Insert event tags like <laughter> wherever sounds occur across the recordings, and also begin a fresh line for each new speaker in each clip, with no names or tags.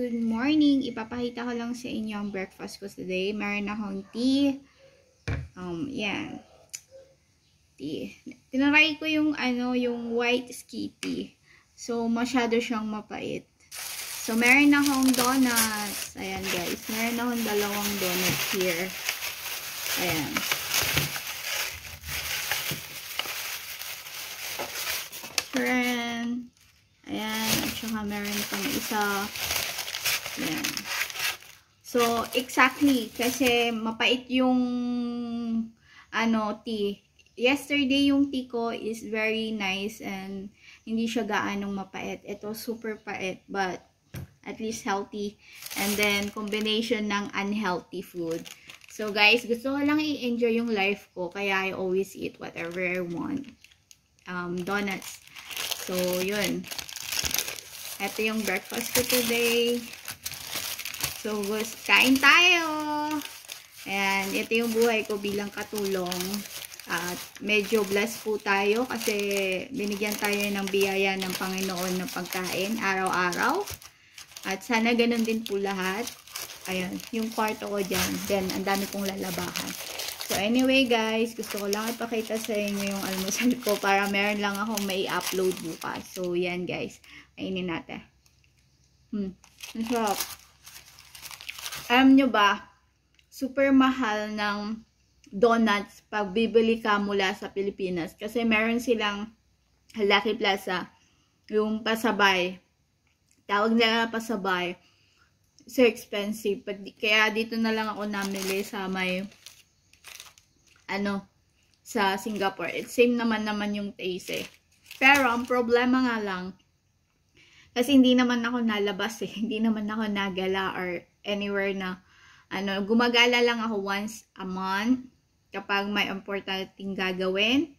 Good morning! Ipapakita ko lang sa inyo ang breakfast ko today. Meron akong tea. Um, yan. Tea. Tinaray ko yung, ano, yung white tea. So, masyado siyang mapait. So, meron akong donuts. Ayan, guys. Meron akong dalawang donuts here. Ayan. Shrimp. Ayan. At saka meron pang isa. Ayan. So, exactly. Kasi mapait yung ano, tea. Yesterday, yung tea ko is very nice and hindi siya gaanong mapait. Ito, super pait. But, at least healthy. And then, combination ng unhealthy food. So, guys, gusto ko lang i-enjoy yung life ko. Kaya I always eat whatever I want. Um, donuts. So, yun. Ito yung breakfast ko today. So, guys, kain tayo! Ayan, ito yung buhay ko bilang katulong. At medyo blessed po tayo kasi binigyan tayo ng biyaya ng Panginoon ng pagkain araw-araw. At sana ganun din po lahat. Ayan, yung kwarto ko dyan. Then, ang dami kong lalabahan. So, anyway guys, gusto ko lang ipakita sa inyo yung almusal ko para meron lang akong may upload bukas. So, yan guys. Kainin natin. Hmm, ang sarap. Alam nyo ba, super mahal ng donuts pag bibili ka mula sa Pilipinas. Kasi meron silang Lucky Plaza, yung pasabay. Tawag nila pasabay. So expensive. Kaya dito na lang ako namili sa may ano, sa Singapore. It's same naman naman yung taste eh. Pero, ang problema nga lang, kasi hindi naman ako nalabas eh. <laughs> Hindi naman ako nagala or anywhere na, ano, gumagala lang ako once a month kapag may importanteng gagawin.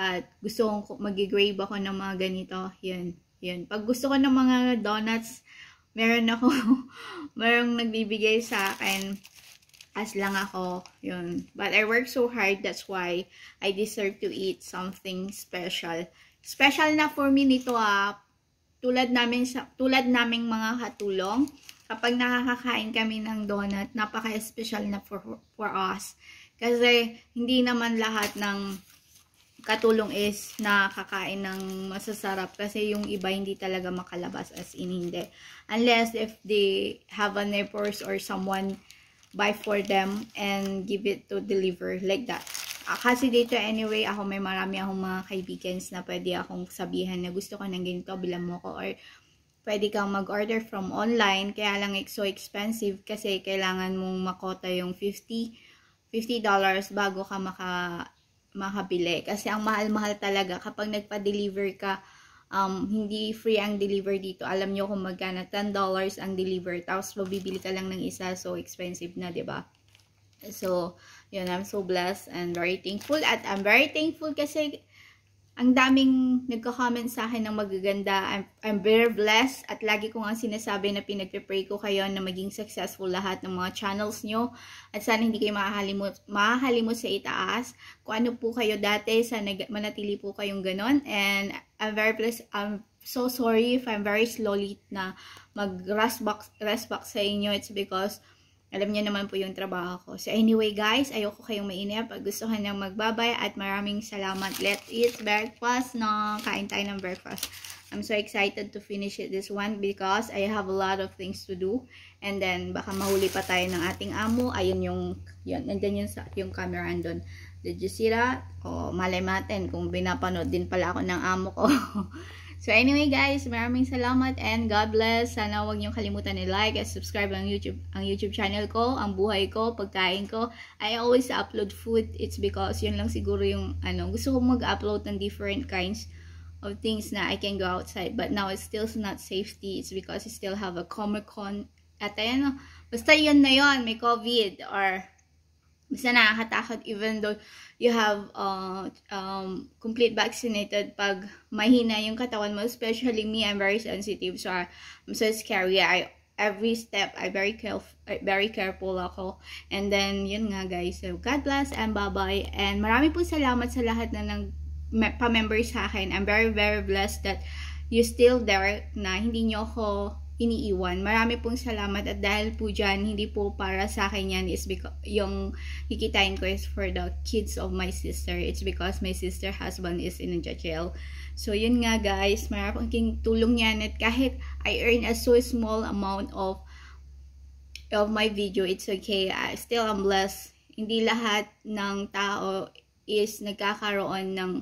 At gusto kong mag-grave ako ng mga ganito. Yun, yun. Pag gusto ko ng mga donuts, meron ako, <laughs> merong nagbibigay sa akin as lang ako, yun. But I work so hard, that's why I deserve to eat something special. Special na for me nito ah, tulad namin sa tulad naming mga katulong, kapag nakakakain kami ng donut, napaka-special na for for us. Kasi hindi naman lahat ng katulong is nakakain ng masasarap kasi yung iba hindi talaga makalabas as in hindi. Unless if they have a neighbors or someone buy for them and give it to deliver like that. Uh, kasi dito anyway, ako may marami akong mga kaibigans na pwede akong sabihan na gusto ko ng ganito, bilang mo ko or pwede kang mag-order from online, kaya lang so expensive kasi kailangan mong makota yung 50 $50 bago ka maka makabili. Kasi ang mahal-mahal talaga kapag nagpa-deliver ka, um, hindi free ang deliver dito. Alam nyo kung magkano, $10 ang deliver. Tapos, mabibili ka lang ng isa, so expensive na, ba diba? So, yun, I'm so blessed and very thankful. At I'm very thankful kasi ang daming nagko-comment sa akin ng magaganda. I'm, I'm very blessed at lagi ko nga sinasabi na pinagpe-pray ko kayo na maging successful lahat ng mga channels nyo. At sana hindi kayo mahahalimot, mahahalimot sa itaas. Kung ano po kayo dati, sana manatili po kayong ganon. And I'm very blessed. I'm so sorry if I'm very slowly na mag-rest back, rest back sa inyo. It's because alam niyo naman po yung trabaho ko. So anyway guys, ayoko kayong mainip. Pag gusto ka nang magbabay at maraming salamat. Let's eat breakfast no? Kain tayo ng breakfast. I'm so excited to finish this one because I have a lot of things to do. And then baka mahuli pa tayo ng ating amo. Ayun yung, yun, nandyan yung, yung camera andun. Did you see that? O malay natin kung binapanood din pala ako ng amo ko. <laughs> So anyway guys, maraming salamat and God bless. Sana huwag niyong kalimutan i-like at subscribe ang YouTube, ang YouTube channel ko, ang buhay ko, pagkain ko. I always upload food. It's because yun lang siguro yung ano, gusto ko mag-upload ng different kinds of things na I can go outside. But now it's still not safety. It's because I still have a Comic Con. At ayan, basta yun na yun, may COVID or basta nakakatakot even though you have uh, um, complete vaccinated pag mahina yung katawan mo especially me I'm very sensitive so I'm so scary. I every step I very careful very careful ako. And then yun nga guys so God bless and bye bye and marami po salamat sa lahat na nang pa-member sa akin. I'm very very blessed that you still there na hindi nyo ako iniiwan. Marami pong salamat at dahil po dyan, hindi po para sa akin yan is because yung kikitain ko is for the kids of my sister. It's because my sister husband is in a jail. So, yun nga guys, maraming tulong yan at kahit I earn a so small amount of of my video, it's okay. I still am blessed. Hindi lahat ng tao is nagkakaroon ng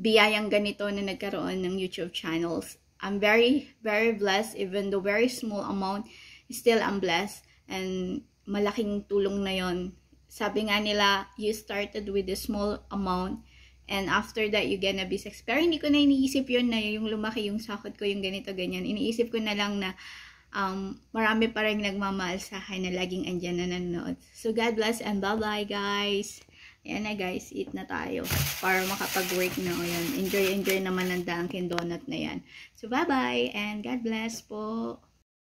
biyayang ganito na nagkaroon ng YouTube channels. I'm very, very blessed. Even though very small amount, still I'm blessed. And malaking tulong na yon. Sabi nga nila, you started with a small amount and after that, you gonna be successful. Pero hindi ko na iniisip yun na yung lumaki yung sahod ko, yung ganito, ganyan. Iniisip ko na lang na um, marami pa rin nagmamahal sa akin na laging andyan na nanonood. So, God bless and bye-bye, guys. Ayan na guys, eat na tayo para makapag-work na. Ayan, enjoy, enjoy naman ng Dunkin Donut na yan. So, bye-bye and God bless po.